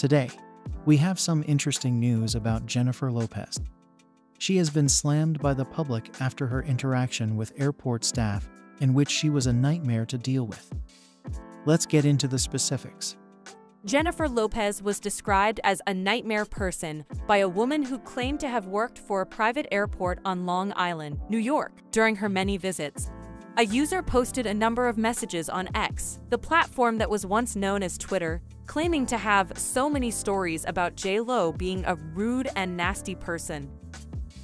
Today, we have some interesting news about Jennifer Lopez. She has been slammed by the public after her interaction with airport staff, in which she was a nightmare to deal with. Let's get into the specifics. Jennifer Lopez was described as a nightmare person by a woman who claimed to have worked for a private airport on Long Island, New York, during her many visits. A user posted a number of messages on X, the platform that was once known as Twitter, claiming to have so many stories about J-Lo being a rude and nasty person.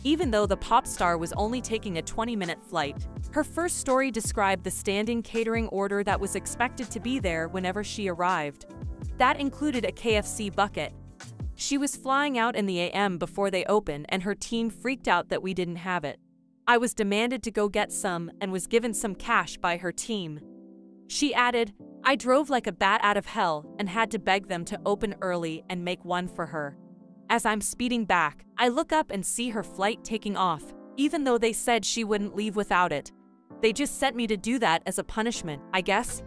Even though the pop star was only taking a 20-minute flight, her first story described the standing catering order that was expected to be there whenever she arrived. That included a KFC bucket. She was flying out in the AM before they opened, and her team freaked out that we didn't have it. I was demanded to go get some and was given some cash by her team. She added, I drove like a bat out of hell and had to beg them to open early and make one for her. As I'm speeding back, I look up and see her flight taking off, even though they said she wouldn't leave without it. They just sent me to do that as a punishment, I guess.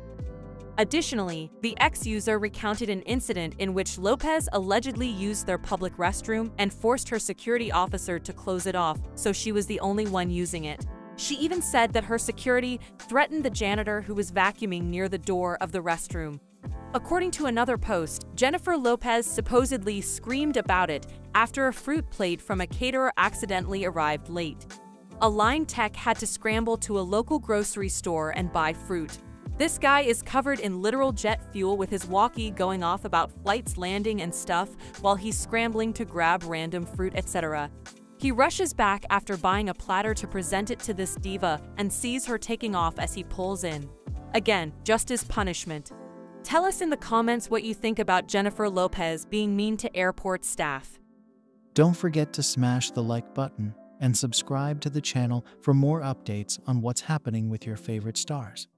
Additionally, the X user recounted an incident in which Lopez allegedly used their public restroom and forced her security officer to close it off, so she was the only one using it. She even said that her security threatened the janitor who was vacuuming near the door of the restroom. According to another post, Jennifer Lopez supposedly screamed about it after a fruit plate from a caterer accidentally arrived late. A line tech had to scramble to a local grocery store and buy fruit. This guy is covered in literal jet fuel with his walkie going off about flights landing and stuff while he's scrambling to grab random fruit, etc. He rushes back after buying a platter to present it to this diva and sees her taking off as he pulls in. Again, just as punishment. Tell us in the comments what you think about Jennifer Lopez being mean to airport staff. Don't forget to smash the like button and subscribe to the channel for more updates on what's happening with your favorite stars.